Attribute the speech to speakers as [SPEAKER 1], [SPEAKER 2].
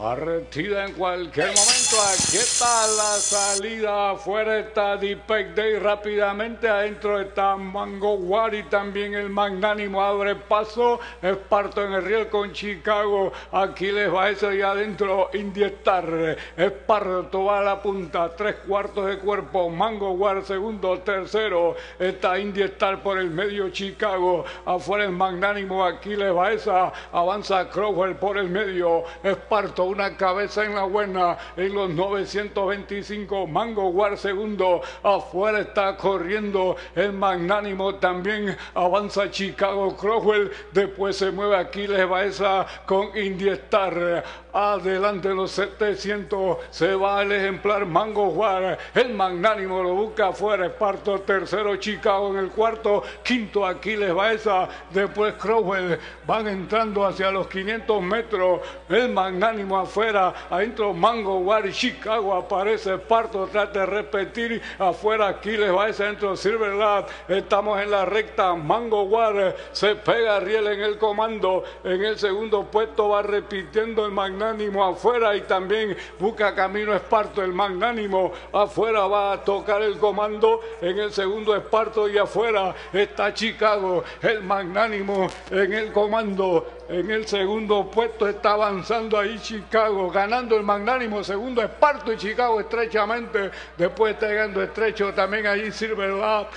[SPEAKER 1] Arretida en cualquier momento. Aquí está la salida. Afuera está Deepak Day. Rápidamente adentro está Mango War y también el magnánimo abre paso. Esparto en el riel con Chicago. Aquí les va eso y adentro Indiestar. Esparto va a la punta. Tres cuartos de cuerpo. Mango War segundo, tercero. Está Indiestar por el medio Chicago. Afuera el magnánimo. Aquí les va esa. Avanza Crowell por el medio. Esparto una cabeza en la buena en los 925. Mango War segundo. Afuera está corriendo el magnánimo. También avanza Chicago Crowell. Después se mueve Aquiles Baeza con Indiestar. Adelante los 700. Se va el ejemplar Mango War. El magnánimo lo busca afuera. Esparto tercero. Chicago en el cuarto. Quinto Aquiles Baeza. Después Crowell. Van entrando hacia los 500 metros. El magnánimo afuera, adentro Mango War, Chicago aparece, Parto trata de repetir, afuera Aquiles va adentro Silver Lab, estamos en la recta, Mango War se pega Riel en el comando, en el segundo puesto va repitiendo el magnánimo afuera y también busca camino Esparto, el magnánimo afuera va a tocar el comando, en el segundo Esparto y afuera está Chicago, el magnánimo en el comando, en el segundo puesto está avanzando ahí Chicago, ganando el magnánimo segundo Esparto y Chicago estrechamente. Después está llegando estrecho también ahí Silver Lab.